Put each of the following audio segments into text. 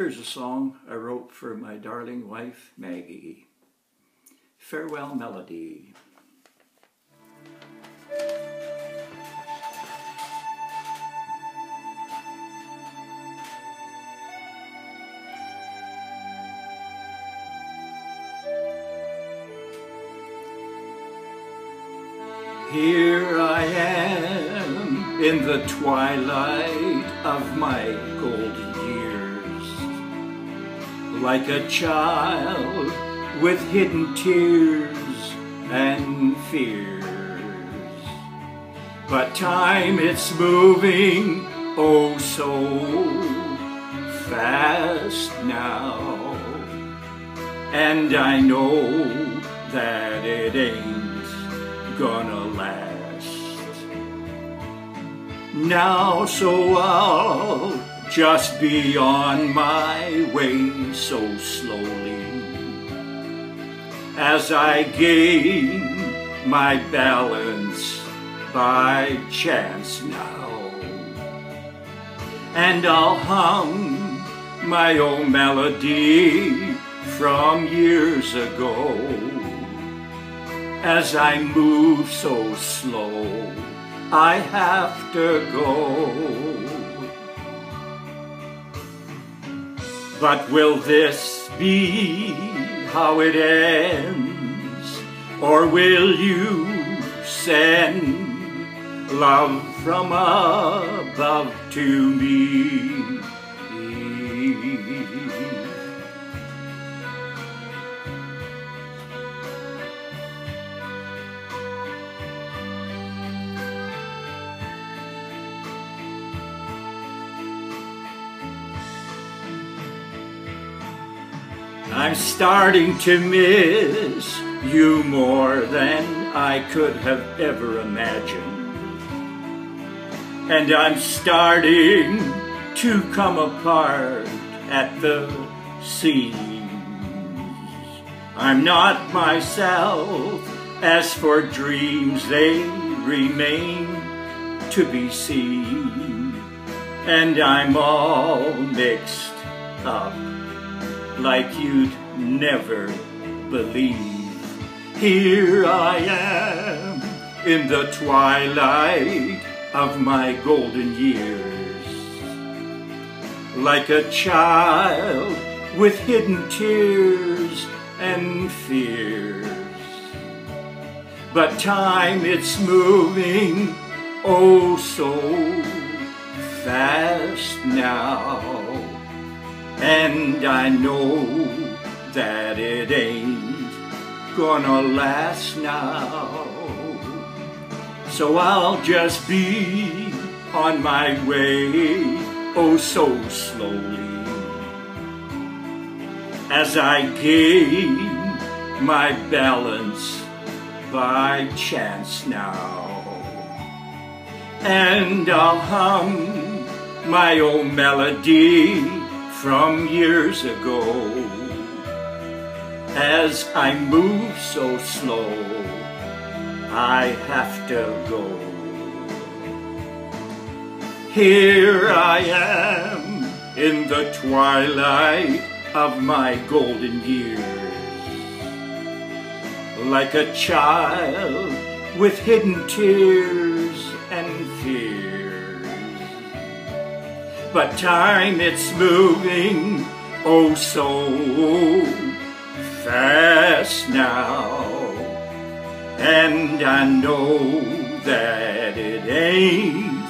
Here's a song I wrote for my darling wife, Maggie. Farewell Melody. Here I am in the twilight of my years, like a child with hidden tears and fears. But time it's moving oh so fast now, and I know that it ain't gonna last. Now, so I'll just be on my way so slowly as I gain my balance by chance now. And I'll hum my old melody from years ago as I move so slow, I have to go. But will this be how it ends? Or will you send love from above to me? I'm starting to miss you more than I could have ever imagined. And I'm starting to come apart at the seams. I'm not myself, as for dreams they remain to be seen. And I'm all mixed up like you'd never believe. Here I am in the twilight of my golden years, like a child with hidden tears and fears. But time it's moving oh so fast now. And I know that it ain't gonna last now. So I'll just be on my way, oh so slowly, as I gain my balance by chance now. And I'll hum my old melody from years ago. As I move so slow, I have to go. Here I am in the twilight of my golden years, like a child with hidden tears But time it's moving oh so fast now. And I know that it ain't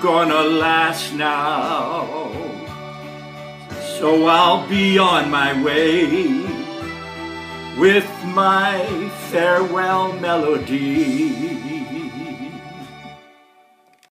gonna last now. So I'll be on my way with my farewell melody